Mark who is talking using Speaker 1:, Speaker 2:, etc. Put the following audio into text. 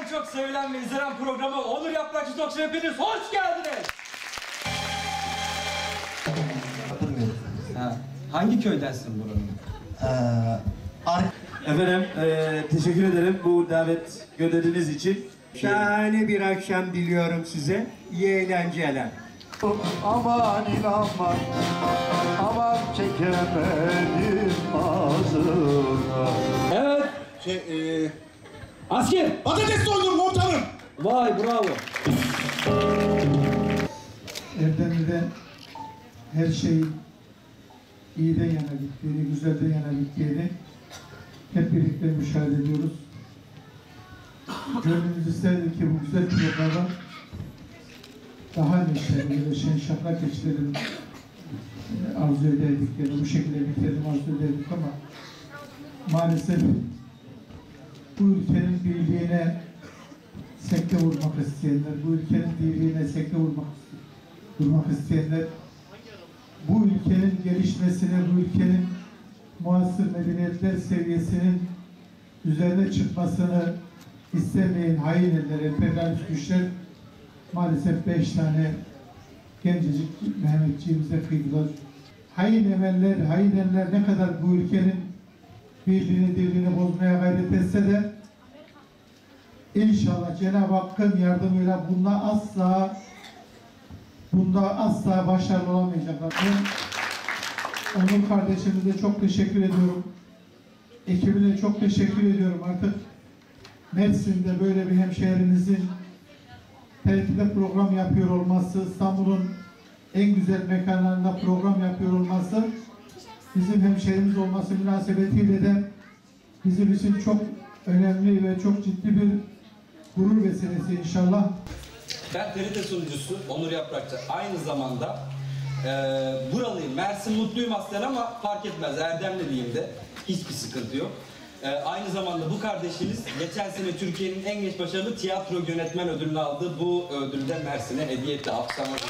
Speaker 1: en çok sevilen ve izlenen programı Onur Yaprakçı Talk Show hepiniz hoş geldiniz. Ha, hangi köydensin buranın?
Speaker 2: Ee, ar-
Speaker 3: Efendim eee, teşekkür ederim bu davet gönderdiğiniz için.
Speaker 4: Şahane bir akşam diliyorum size. İyi eğlenceler.
Speaker 5: Aman inanma Aman çekemedim ağzına
Speaker 1: Evet.
Speaker 4: Şey, e,
Speaker 1: Asker.
Speaker 4: patates soydum komutanım.
Speaker 1: Vay bravo.
Speaker 6: Erdemli'de her şeyin iyiden yana gittiğini, güzelden yana gittiğini hep birlikte müşahede ediyoruz. Gönlümüz isterdi ki bu güzel programda daha neşeli şen şakrak geçirelim arzu ederdik ya da bu şekilde bitirelim arzu ederdik ama maalesef bu ülkenin birliğine sekte vurmak isteyenler, bu ülkenin birliğine sekte vurmak durmak isteyenler, bu ülkenin gelişmesine, bu ülkenin muasır medeniyetler seviyesinin üzerine çıkmasını istemeyen hain eller, emperyalist güçler maalesef beş tane gencecik Mehmetçiğimize kıydılar. Hain emeller, hain eller ne kadar bu ülkenin birliğini dirliğini bozmaya gayret etse de İnşallah Cenab-ı Hakk'ın yardımıyla bunda asla bunda asla başarılı olamayacaklar. Ben Onur kardeşimize çok teşekkür ediyorum. Ekibine çok teşekkür ediyorum. Artık Mersin'de böyle bir hemşehrimizin TRT'de program yapıyor olması, İstanbul'un en güzel mekanlarında program yapıyor olması, bizim hemşehrimiz olması münasebetiyle de bizim için çok önemli ve çok ciddi bir gurur vesilesi inşallah.
Speaker 1: Ben TRT sunucusu Onur Yaprakçı. Aynı zamanda e, buralıyım. Mersin mutluyum aslında ama fark etmez. Erdemliyim de. Hiçbir sıkıntı yok. E, aynı zamanda bu kardeşiniz geçen sene Türkiye'nin en geç başarılı tiyatro yönetmen ödülünü aldı. Bu ödülü de Mersin'e hediye etti. Alkışlamak